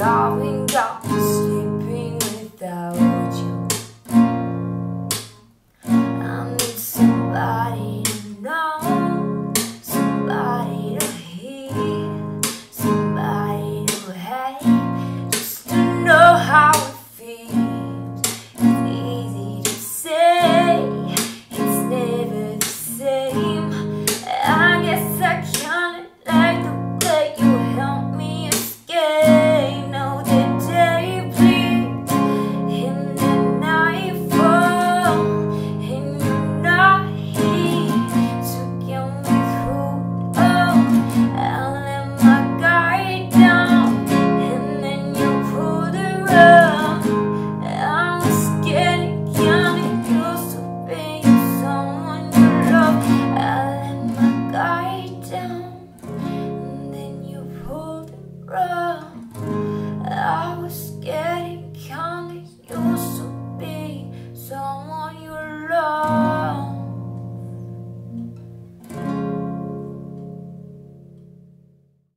darling.